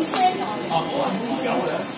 啊！我啊，好啊，好啊！